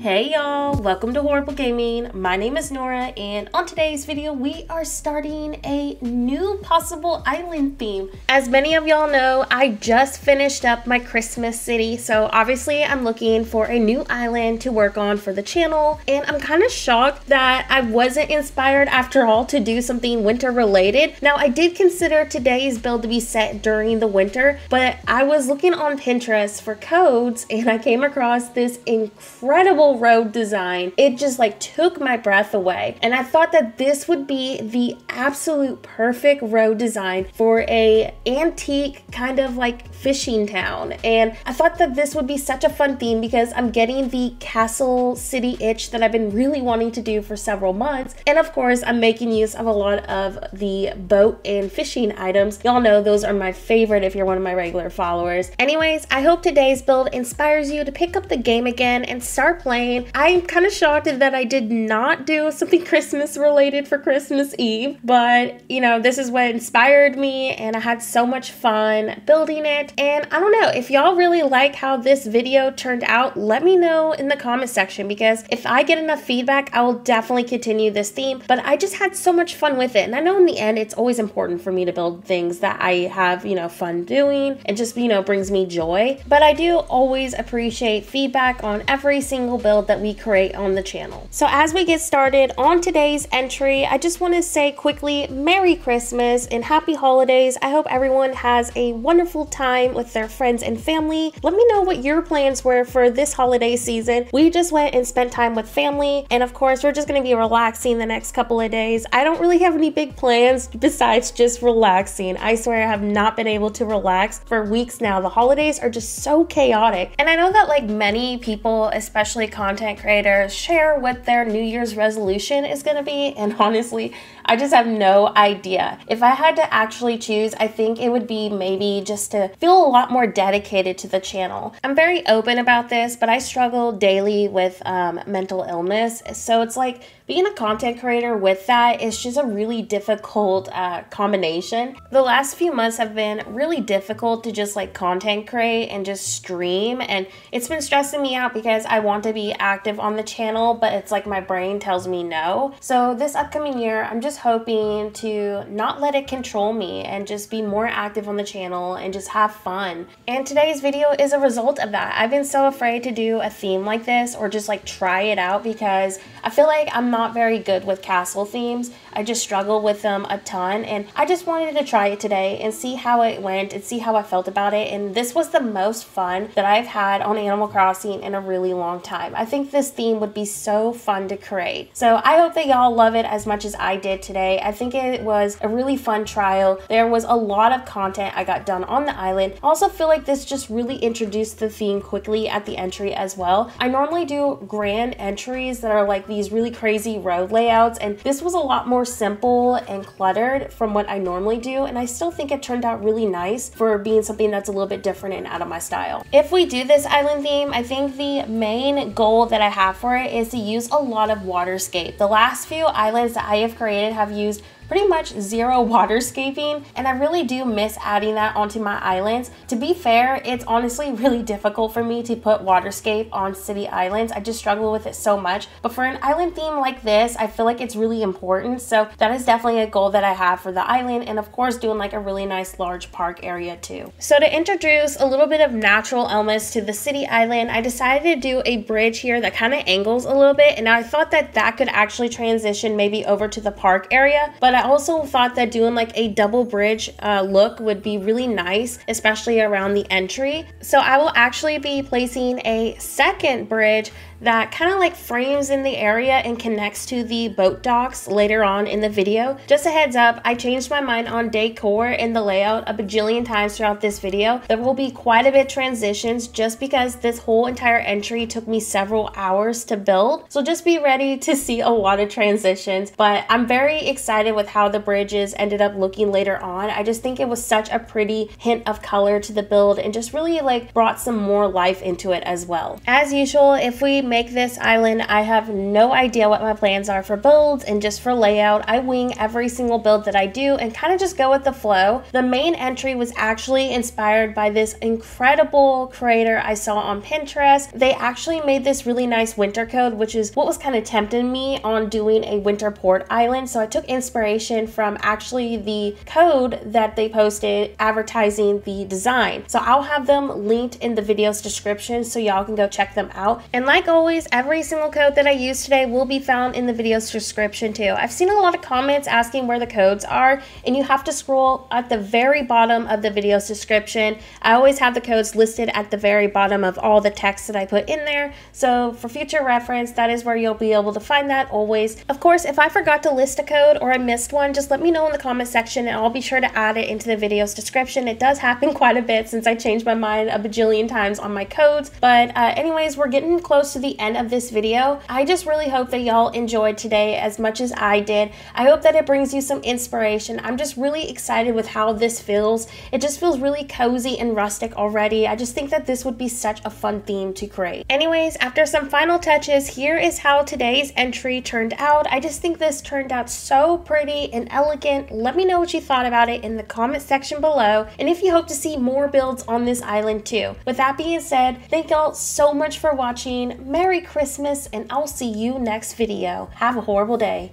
Hey y'all, welcome to Horrible Gaming. My name is Nora and on today's video we are starting a new possible island theme. As many of y'all know, I just finished up my Christmas city, so obviously I'm looking for a new island to work on for the channel and I'm kind of shocked that I wasn't inspired after all to do something winter related. Now I did consider today's build to be set during the winter, but I was looking on Pinterest for codes and I came across this incredible road design, it just like took my breath away. And I thought that this would be the absolute perfect road design for a antique kind of like fishing town. And I thought that this would be such a fun theme because I'm getting the castle city itch that I've been really wanting to do for several months. And of course, I'm making use of a lot of the boat and fishing items. Y'all know those are my favorite if you're one of my regular followers. Anyways, I hope today's build inspires you to pick up the game again and start playing I'm kind of shocked that I did not do something Christmas related for Christmas Eve, but you know, this is what inspired me and I had so much fun building it. And I don't know, if y'all really like how this video turned out, let me know in the comment section because if I get enough feedback, I will definitely continue this theme. But I just had so much fun with it. And I know in the end, it's always important for me to build things that I have, you know, fun doing and just, you know, brings me joy. But I do always appreciate feedback on every single build build that we create on the channel. So as we get started on today's entry, I just want to say quickly, Merry Christmas and Happy Holidays. I hope everyone has a wonderful time with their friends and family. Let me know what your plans were for this holiday season. We just went and spent time with family, and of course, we're just going to be relaxing the next couple of days. I don't really have any big plans besides just relaxing. I swear I have not been able to relax for weeks now. The holidays are just so chaotic. And I know that like many people, especially content creators share what their New Year's resolution is going to be. And honestly, I just have no idea. If I had to actually choose, I think it would be maybe just to feel a lot more dedicated to the channel. I'm very open about this, but I struggle daily with um, mental illness. So it's like being a content creator with that is just a really difficult uh, combination. The last few months have been really difficult to just like content create and just stream. And it's been stressing me out because I want to be active on the channel, but it's like my brain tells me no. So this upcoming year, I'm just hoping to not let it control me and just be more active on the channel and just have fun. And today's video is a result of that. I've been so afraid to do a theme like this or just like try it out because I feel like I'm not very good with castle themes. I just struggle with them a ton and I just wanted to try it today and see how it went and see how I felt about it. And this was the most fun that I've had on Animal Crossing in a really long time. I think this theme would be so fun to create. So I hope that y'all love it as much as I did today. I think it was a really fun trial. There was a lot of content I got done on the island. I also feel like this just really introduced the theme quickly at the entry as well. I normally do grand entries that are like these really crazy road layouts and this was a lot more simple and cluttered from what I normally do and I still think it turned out really nice for being something that's a little bit different and out of my style. If we do this island theme, I think the main goal that I have for it is to use a lot of waterscape. The last few islands that I have created have used pretty much zero waterscaping and I really do miss adding that onto my islands. To be fair, it's honestly really difficult for me to put waterscape on city islands. I just struggle with it so much. But for an island theme like this, I feel like it's really important. So that is definitely a goal that I have for the island and of course doing like a really nice large park area too. So to introduce a little bit of natural elements to the city island, I decided to do a bridge here that kind of angles a little bit and I thought that that could actually transition maybe over to the park area. But I also thought that doing like a double bridge uh, look would be really nice, especially around the entry. So I will actually be placing a second bridge that kind of like frames in the area and connects to the boat docks later on in the video. Just a heads up, I changed my mind on decor and the layout a bajillion times throughout this video. There will be quite a bit transitions just because this whole entire entry took me several hours to build. So just be ready to see a lot of transitions, but I'm very excited with how the bridges ended up looking later on. I just think it was such a pretty hint of color to the build and just really like brought some more life into it as well. As usual, if we make this island, I have no idea what my plans are for builds and just for layout. I wing every single build that I do and kind of just go with the flow. The main entry was actually inspired by this incredible creator I saw on Pinterest. They actually made this really nice winter code, which is what was kind of tempting me on doing a winter port island. So I took inspiration from actually the code that they posted advertising the design. So I'll have them linked in the video's description so y'all can go check them out. And like always, every single code that I use today will be found in the video's description too. I've seen a lot of comments asking where the codes are and you have to scroll at the very bottom of the video's description. I always have the codes listed at the very bottom of all the text that I put in there. So for future reference, that is where you'll be able to find that always. Of course, if I forgot to list a code or I missed one, just let me know in the comment section and I'll be sure to add it into the video's description. It does happen quite a bit since I changed my mind a bajillion times on my codes. But uh, anyways, we're getting close to the end of this video. I just really hope that y'all enjoyed today as much as I did. I hope that it brings you some inspiration. I'm just really excited with how this feels. It just feels really cozy and rustic already. I just think that this would be such a fun theme to create. Anyways, after some final touches, here is how today's entry turned out. I just think this turned out so pretty and elegant. Let me know what you thought about it in the comment section below and if you hope to see more builds on this island too. With that being said, thank y'all so much for watching. Merry Christmas and I'll see you next video. Have a horrible day.